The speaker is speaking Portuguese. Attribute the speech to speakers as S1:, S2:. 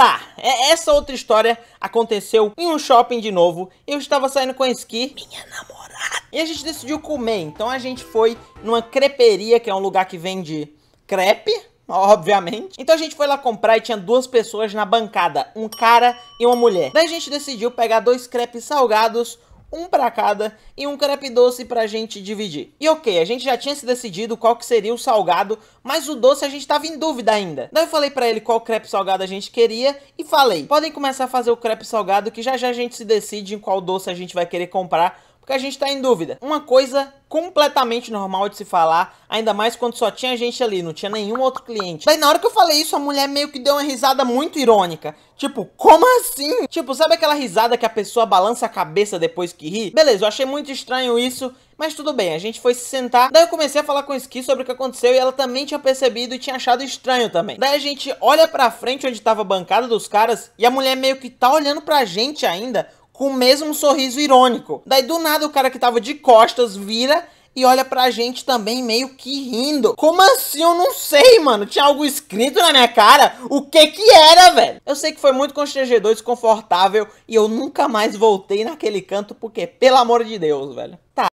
S1: Tá, é, essa outra história aconteceu em um shopping de novo. Eu estava saindo com a Ski, minha namorada, e a gente decidiu comer. Então a gente foi numa creperia, que é um lugar que vende crepe, obviamente. Então a gente foi lá comprar e tinha duas pessoas na bancada, um cara e uma mulher. Daí a gente decidiu pegar dois crepes salgados, um para cada e um crepe doce pra gente dividir. E ok, a gente já tinha se decidido qual que seria o salgado, mas o doce a gente tava em dúvida ainda. Daí eu falei pra ele qual crepe salgado a gente queria e falei, podem começar a fazer o crepe salgado que já já a gente se decide em qual doce a gente vai querer comprar porque a gente tá em dúvida. Uma coisa completamente normal de se falar, ainda mais quando só tinha gente ali, não tinha nenhum outro cliente. Daí na hora que eu falei isso, a mulher meio que deu uma risada muito irônica. Tipo, como assim? Tipo, sabe aquela risada que a pessoa balança a cabeça depois que ri? Beleza, eu achei muito estranho isso, mas tudo bem, a gente foi se sentar. Daí eu comecei a falar com a Ski sobre o que aconteceu e ela também tinha percebido e tinha achado estranho também. Daí a gente olha pra frente onde tava a bancada dos caras e a mulher meio que tá olhando pra gente ainda com o mesmo sorriso irônico. Daí do nada o cara que tava de costas vira e olha pra gente também meio que rindo. Como assim? Eu não sei, mano. Tinha algo escrito na minha cara? O que que era, velho? Eu sei que foi muito constrangedor, desconfortável e eu nunca mais voltei naquele canto porque, pelo amor de Deus, velho. Tá.